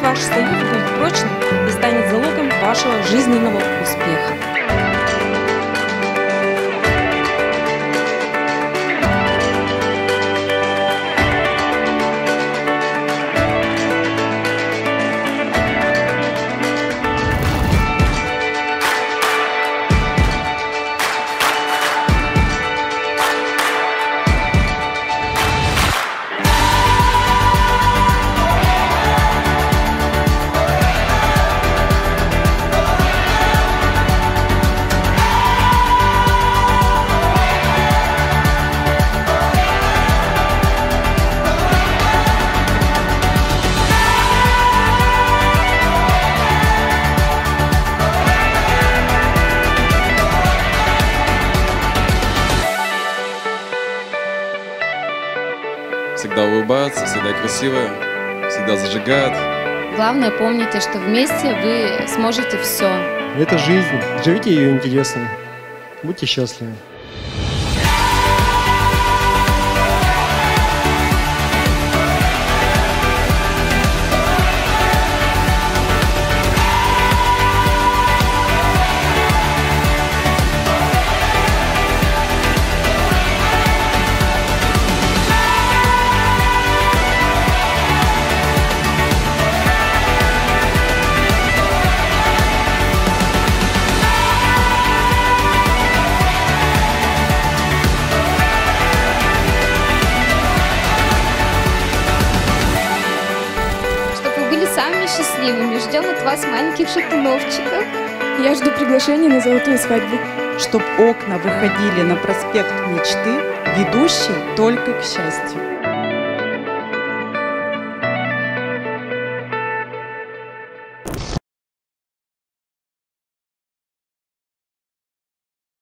ваш союз будет прочным и станет залогом вашего жизненного успеха. Всегда улыбаются, всегда красивые, всегда зажигают. Главное, помните, что вместе вы сможете все. Это жизнь. Живите ее интересно. Будьте счастливы. Самыми счастливыми, ждем от вас маленьких шатуновчиков. Я жду приглашения на золотую свадьбу. Чтоб окна выходили на проспект мечты, ведущий только к счастью.